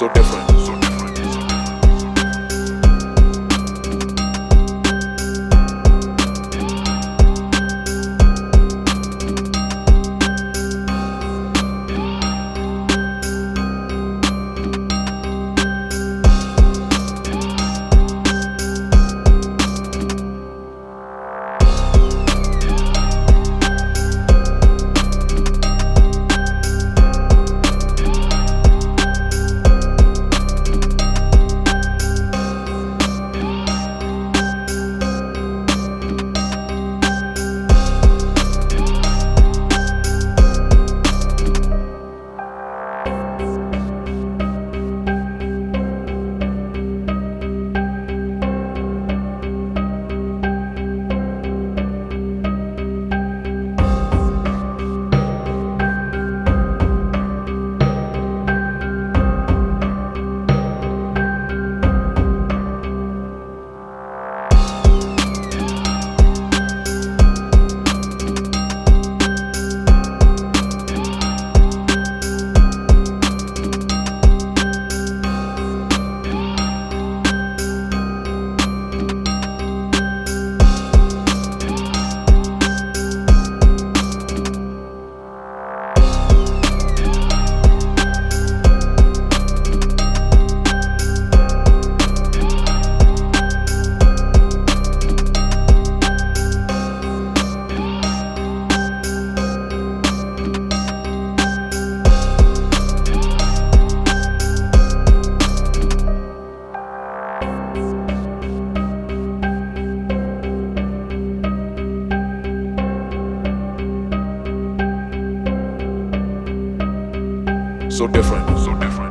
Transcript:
so different, so different. so different.